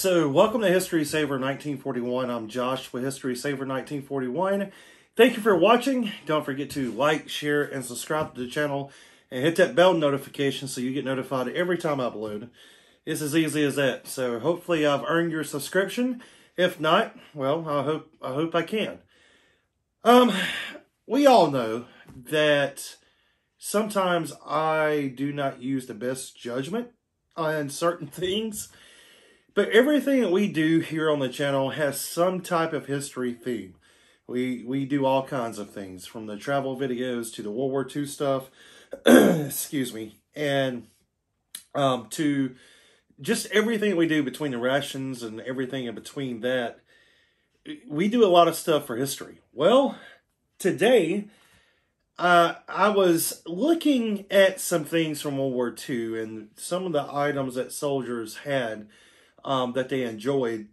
So welcome to History Savior 1941. I'm Josh with History Savior 1941. Thank you for watching. Don't forget to like, share, and subscribe to the channel and hit that bell notification so you get notified every time I upload. It's as easy as that. So hopefully I've earned your subscription. If not, well, I hope I hope I can. Um, we all know that sometimes I do not use the best judgment on certain things. But everything that we do here on the channel has some type of history theme. We we do all kinds of things, from the travel videos to the World War II stuff, excuse me, and um, to just everything we do between the rations and everything in between that. We do a lot of stuff for history. Well, today uh, I was looking at some things from World War II and some of the items that soldiers had um, that they enjoyed,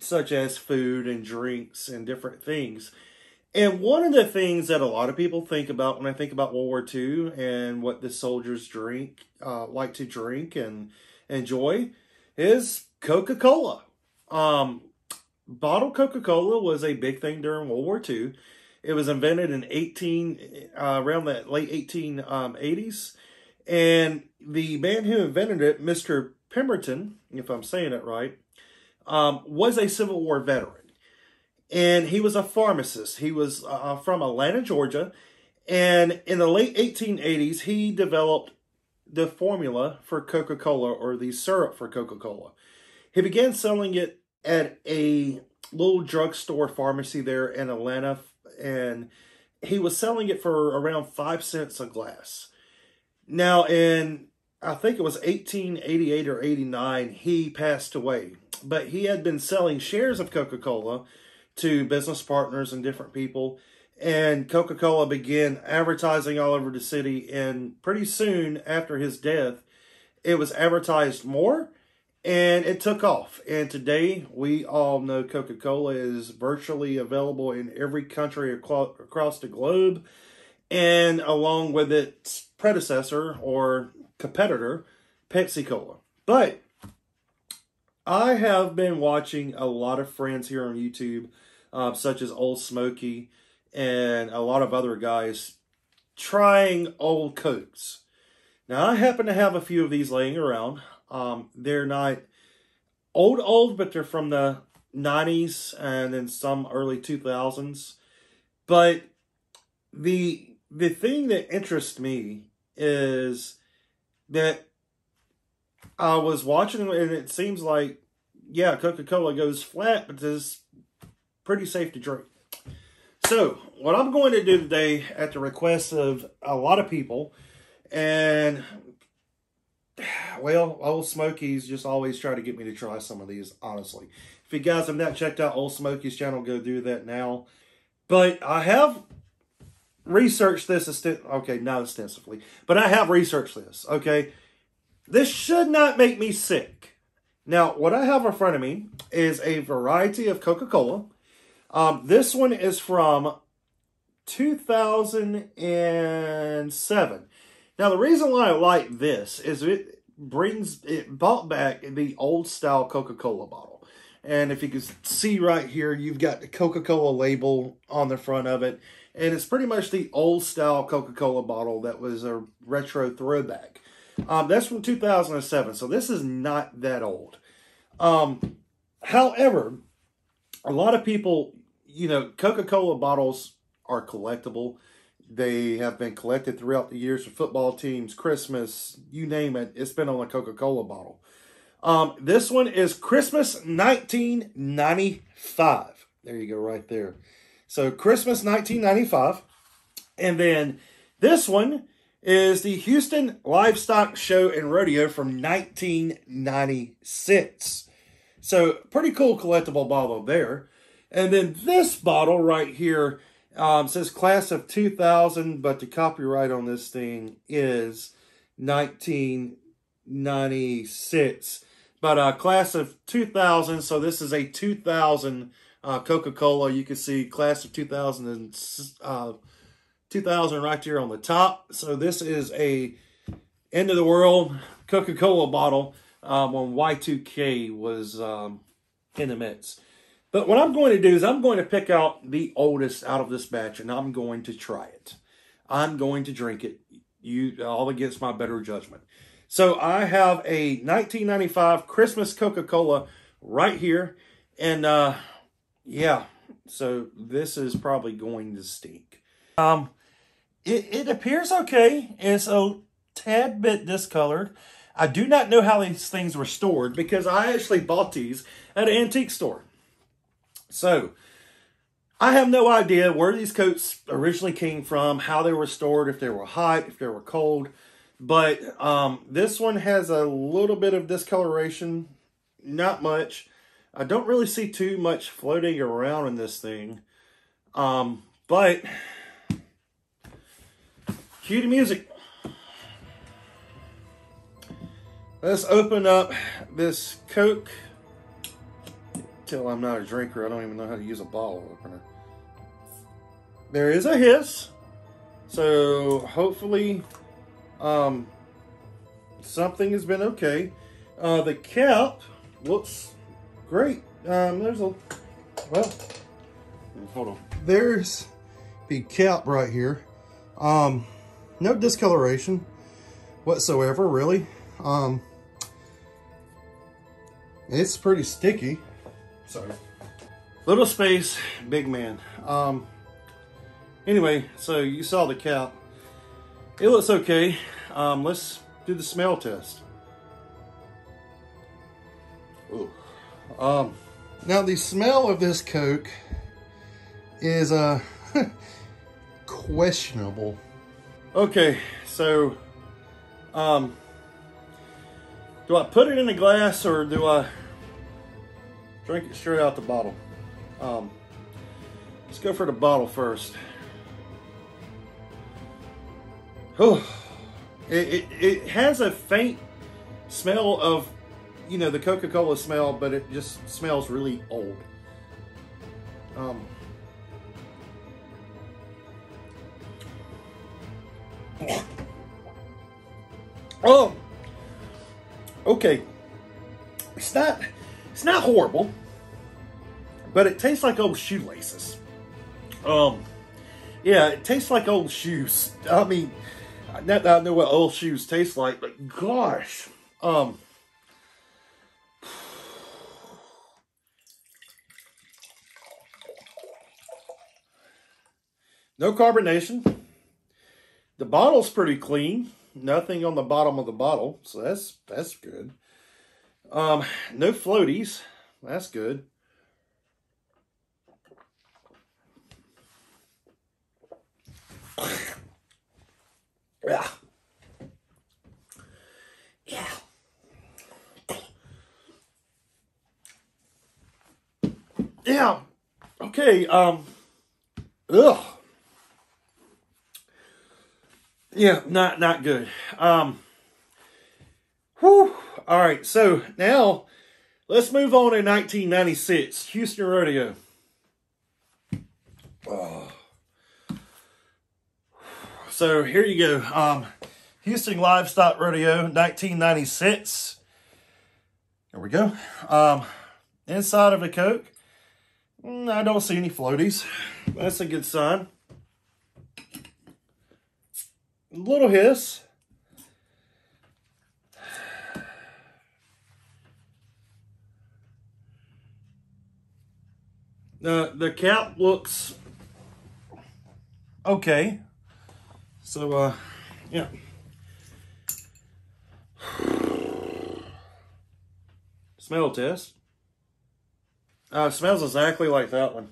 such as food and drinks and different things. And one of the things that a lot of people think about when I think about World War II and what the soldiers drink, uh, like to drink and enjoy, is Coca Cola. Um, bottled Coca Cola was a big thing during World War II. It was invented in 18, uh, around the late 1880s. Um, and the man who invented it, Mr. Pemberton, if I'm saying it right, um, was a Civil War veteran. And he was a pharmacist. He was uh, from Atlanta, Georgia. And in the late 1880s, he developed the formula for Coca Cola or the syrup for Coca Cola. He began selling it at a little drugstore pharmacy there in Atlanta. And he was selling it for around five cents a glass. Now, in I think it was 1888 or 89, he passed away. But he had been selling shares of Coca Cola to business partners and different people. And Coca Cola began advertising all over the city. And pretty soon after his death, it was advertised more and it took off. And today, we all know Coca Cola is virtually available in every country across the globe. And along with its predecessor or competitor, Pepsi Cola. But I have been watching a lot of friends here on YouTube, uh, such as Old Smoky and a lot of other guys, trying old Cokes. Now, I happen to have a few of these laying around. Um, they're not old, old, but they're from the 90s and then some early 2000s. But the the thing that interests me is that I was watching and it seems like, yeah, Coca Cola goes flat, but it's pretty safe to drink. So, what I'm going to do today, at the request of a lot of people, and well, Old Smokies just always try to get me to try some of these, honestly. If you guys have not checked out Old Smokies channel, go do that now. But I have researched this, okay, not extensively, but I have researched this, okay? This should not make me sick. Now, what I have in front of me is a variety of Coca-Cola. Um, this one is from 2007. Now, the reason why I like this is it brings, it brought back the old style Coca-Cola bottle. And if you can see right here, you've got the Coca-Cola label on the front of it. And it's pretty much the old style Coca-Cola bottle that was a retro throwback. Um, that's from 2007, so this is not that old. Um, however, a lot of people, you know, Coca-Cola bottles are collectible. They have been collected throughout the years for football teams, Christmas, you name it. It's been on a Coca-Cola bottle. Um, this one is Christmas 1995. There you go, right there. So Christmas 1995. And then this one is the Houston Livestock Show and Rodeo from 1996. So pretty cool collectible bottle there. And then this bottle right here um, says class of 2000, but the copyright on this thing is 1996. But uh, class of 2000, so this is a 2000 uh, Coca-Cola. You can see class of 2000 and uh, 2000 right here on the top. So this is a end of the world Coca-Cola bottle. um, when Y2K was um, in the midst. But what I'm going to do is I'm going to pick out the oldest out of this batch and I'm going to try it. I'm going to drink it. You all against my better judgment. So I have a 1995 Christmas Coca-Cola right here. And uh, yeah, so this is probably going to stink. Um, it, it appears okay. It's a tad bit discolored. I do not know how these things were stored because I actually bought these at an antique store. So, I have no idea where these Cokes originally came from, how they were stored, if they were hot, if they were cold. But um, this one has a little bit of discoloration, not much. I don't really see too much floating around in this thing. Um, but, cue the music. Let's open up this Coke. Till I'm not a drinker, I don't even know how to use a bottle opener. There is a hiss. So hopefully um, something has been okay. Uh, the cap looks great. Um, there's a, well, hold on. There's the cap right here. Um, no discoloration whatsoever, really. Um, it's pretty sticky. Sorry. Little space, big man. Um, anyway, so you saw the cap. It looks okay. Um, let's do the smell test. Ooh. Um, now the smell of this Coke is uh, questionable. Okay, so um, do I put it in a glass or do I drink it straight out the bottle? Um, let's go for the bottle first. Oh, it, it, it has a faint smell of, you know, the Coca-Cola smell, but it just smells really old. Um, oh, okay. It's not, it's not horrible, but it tastes like old shoelaces. Um, yeah, it tastes like old shoes. I mean, not that I know what old shoes taste like, but gosh, um, no carbonation. The bottle's pretty clean. Nothing on the bottom of the bottle, so that's that's good. Um, no floaties. That's good. Yeah. Yeah. Yeah. Okay, um ugh. Yeah, not not good. Um Whew. All right, so now let's move on to 1996, Houston Rodeo. Oh. So here you go. Um, Houston Livestock Rodeo, 1996. There we go. Um, inside of the Coke, mm, I don't see any floaties. That's a good sign. A little hiss. The, the cap looks okay. So, uh, yeah. Smell test. Uh, smells exactly like that one.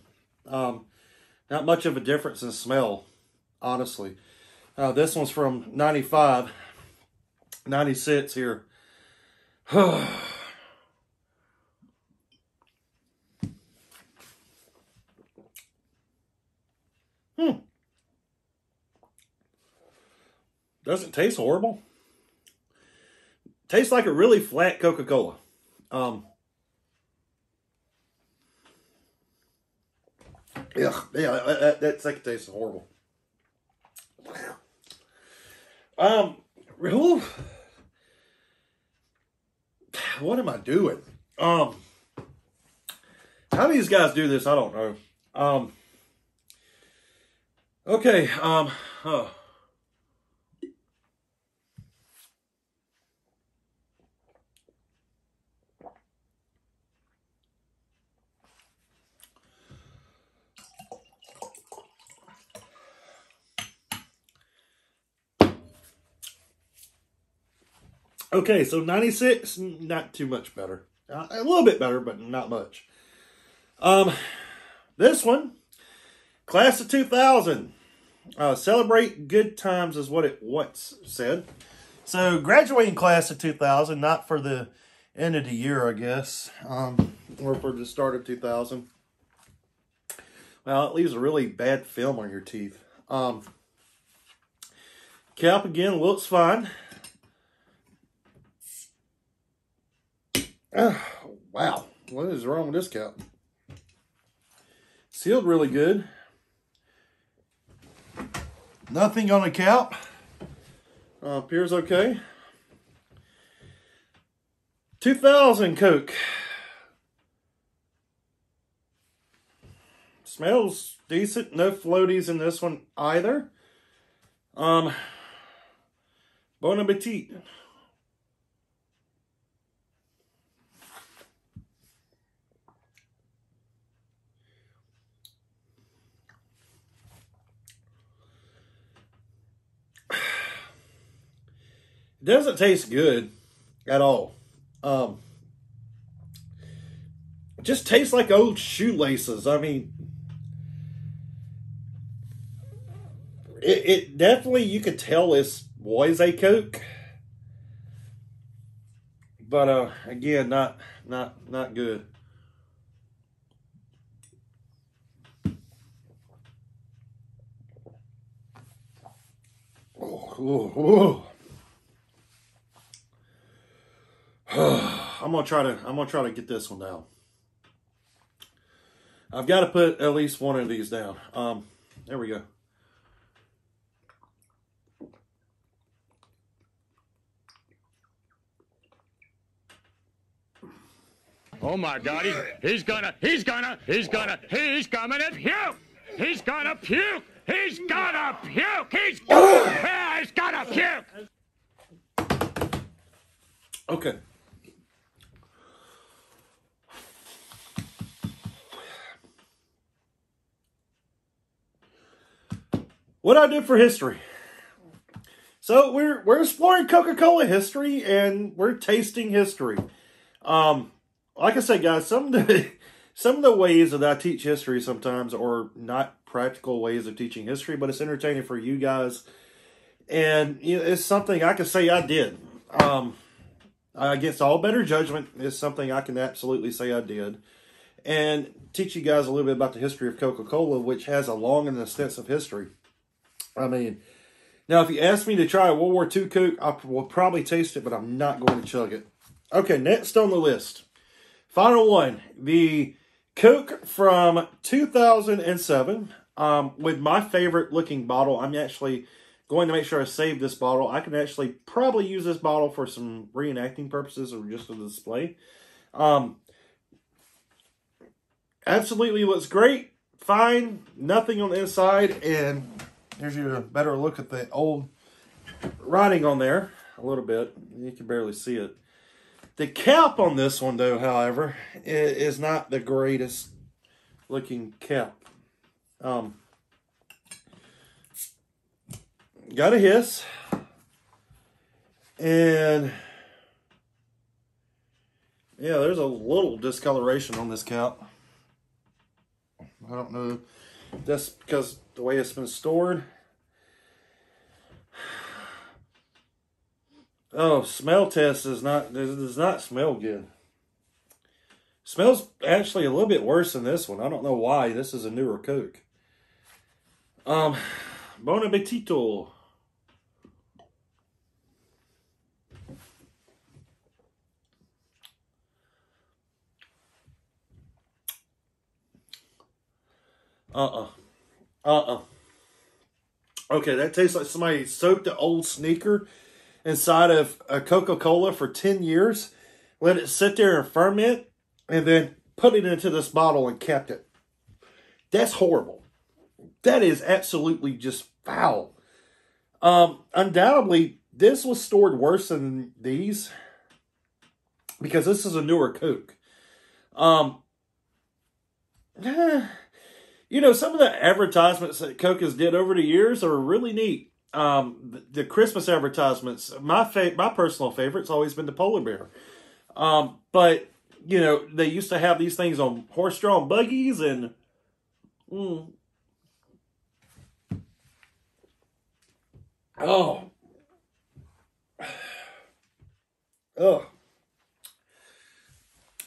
Um, not much of a difference in smell, honestly. Uh, this one's from 95, 96 here. Hmm. Doesn't taste horrible. Tastes like a really flat Coca-Cola. Um, yeah, yeah, that, that second taste is horrible. Um, whew. what am I doing? Um, how these guys do this, I don't know. Um, okay. Um, oh. Okay, so 96, not too much better. Uh, a little bit better, but not much. Um, this one, class of 2000. Uh, celebrate good times is what it once said. So graduating class of 2000, not for the end of the year, I guess, um, or for the start of 2000. Well, it leaves a really bad film on your teeth. Um, cap again looks fine. Wow. What is wrong with this cap? Sealed really good. Nothing on the cap. Uh, appears okay. 2000 Coke. Smells decent. No floaties in this one either. Um, Bon appetit. Doesn't taste good at all. Um, just tastes like old shoelaces. I mean, it, it definitely, you could tell this was a Coke. But, uh, again, not, not, not good. Oh, oh, oh. I'm gonna try to I'm gonna try to get this one down. I've got to put at least one of these down. Um, there we go. Oh my God! He's, he's gonna, he's gonna, he's gonna, he's gonna puke! He's gonna puke! He's gonna puke! He's gonna, he's gonna puke! Okay. What I did for history. So we're we're exploring Coca-Cola history and we're tasting history. Um, like I said, guys, some of the some of the ways that I teach history sometimes are not practical ways of teaching history, but it's entertaining for you guys, and you know, it's something I can say I did. Um, against all better judgment, is something I can absolutely say I did, and teach you guys a little bit about the history of Coca-Cola, which has a long and extensive history. I mean, now if you ask me to try a World War II Coke, I will probably taste it, but I'm not going to chug it. Okay, next on the list. Final one. The Coke from 2007 um, with my favorite looking bottle. I'm actually going to make sure I save this bottle. I can actually probably use this bottle for some reenacting purposes or just a display. Um, absolutely looks great. Fine. Nothing on the inside. And Here's you a better look at the old writing on there a little bit. You can barely see it. The cap on this one, though, however, is not the greatest looking cap. Um, got a hiss. And yeah, there's a little discoloration on this cap. I don't know. That's because the way it's been stored. Oh, smell test is not does not smell good. Smells actually a little bit worse than this one. I don't know why. This is a newer Coke. Um, Bon appetito. Uh-uh. Uh-uh. Okay, that tastes like somebody soaked an old sneaker inside of a Coca-Cola for 10 years let it sit there and ferment, and then put it into this bottle and kept it. That's horrible. That is absolutely just foul. Um, undoubtedly, this was stored worse than these because this is a newer Coke. Um, you know, some of the advertisements that Coke has did over the years are really neat. Um, the, Christmas advertisements, my fa- my personal favorite's always been the polar bear. Um, but you know, they used to have these things on horse-drawn buggies and. Mm, oh. Oh.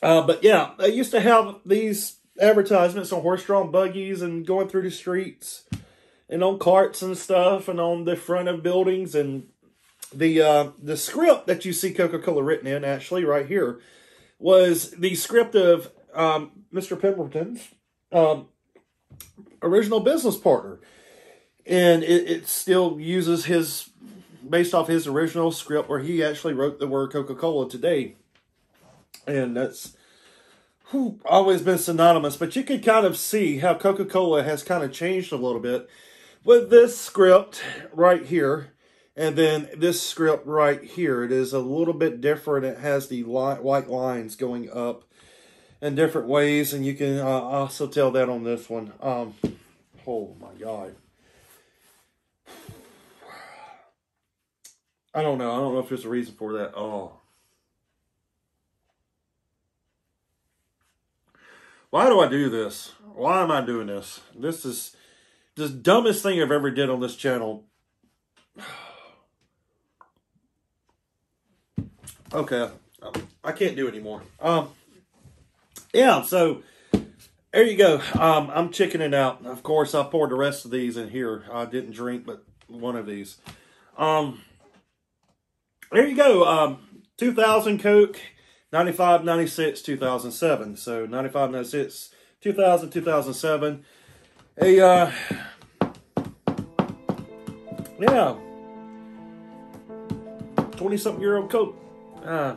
Uh, but yeah, they used to have these advertisements on horse-drawn buggies and going through the streets and on carts and stuff and on the front of buildings and the uh, the script that you see Coca-Cola written in actually right here was the script of um, Mr. Pemberton's um, original business partner, and it, it still uses his based off his original script where he actually wrote the word Coca-Cola today, and that's always been synonymous. But you can kind of see how Coca-Cola has kind of changed a little bit with this script right here and then this script right here, it is a little bit different. It has the light, white lines going up in different ways, and you can uh, also tell that on this one. Um, oh my God. I don't know. I don't know if there's a reason for that. Oh. Why do I do this? Why am I doing this? This is the dumbest thing I've ever did on this channel. Okay, I can't do anymore. Um, yeah, so there you go. Um, I'm chickening out. Of course, I poured the rest of these in here. I didn't drink, but one of these. Um, there you go. Um, 2000 Coke, 95, 96, 2007. So 95, 96, 2000, 2007. A, uh, yeah, 20 something year old Coke. Uh,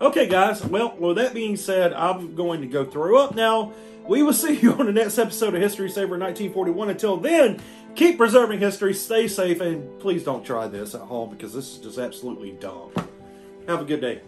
okay, guys. Well, with that being said, I'm going to go throw up now. We will see you on the next episode of History Savior 1941. Until then, keep preserving history, stay safe, and please don't try this at home because this is just absolutely dumb. Have a good day.